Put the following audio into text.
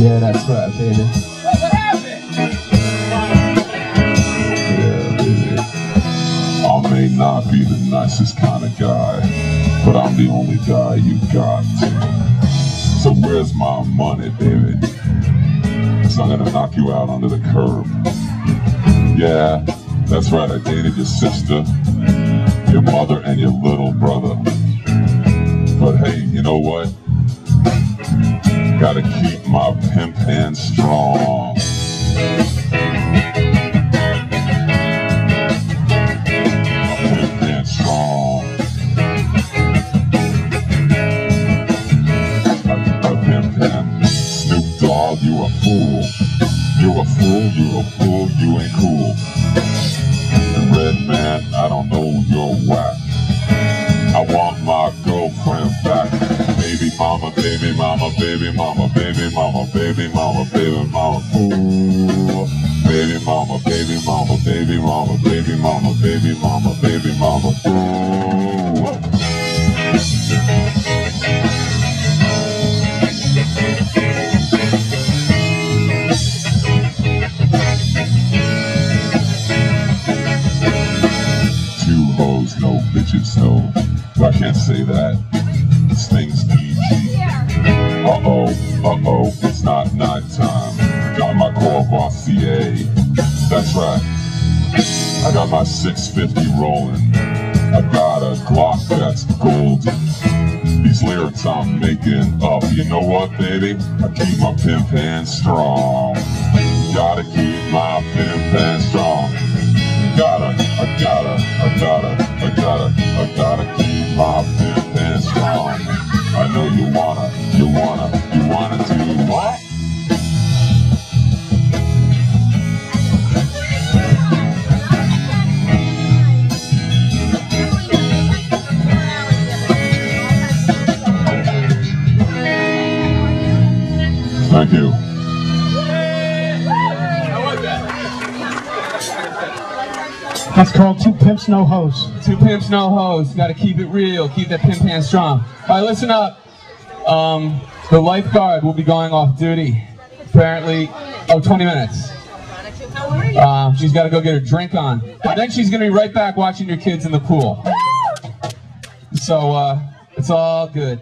Yeah, that's right, baby. What happened? Yeah, I may not be the nicest kind of guy, but I'm the only guy you got. So where's my money, baby? So I'm gonna knock you out under the curb. Yeah, that's right, I dated your sister, your mother, and your little brother. But hey, you know what? Gotta keep my pimp hand strong. Pimp hand strong. A, a pimp hand. Snoop Dogg, you a fool. You a fool, you a fool, you ain't cool. Redman, I don't know baby mama, baby mama, baby mama, baby mama, baby mama. Baby mama, baby mama, baby mama, baby mama, baby mama, baby mama. Two hoes, no bitches, no. I can't say that. This thing's PG. Uh oh, uh oh, it's not night time. Got my CA. That's right. I got my 650 rolling. I got a Glock that's golden. These lyrics I'm making up, you know what, baby? I keep my pimp hand strong. Gotta keep my pimp hand strong. Gotta, I gotta, I gotta, I gotta, I gotta keep my pimp hand strong. I know you you wanna, you wanna do what? Thank you. That's called Two Pimps No Hoes. Two pimps, no hoes. Got to keep it real. Keep that pimp hand strong. All right, listen up. Um, the lifeguard will be going off duty. Apparently, oh, 20 minutes. Um, she's got to go get her drink on. And then she's going to be right back watching your kids in the pool. So, uh, it's all good.